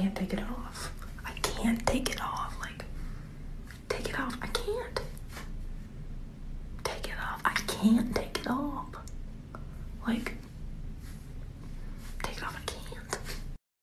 can't take it off. I can't take it off. Like, take it off. I can't. Take it off. I can't take it off. Like,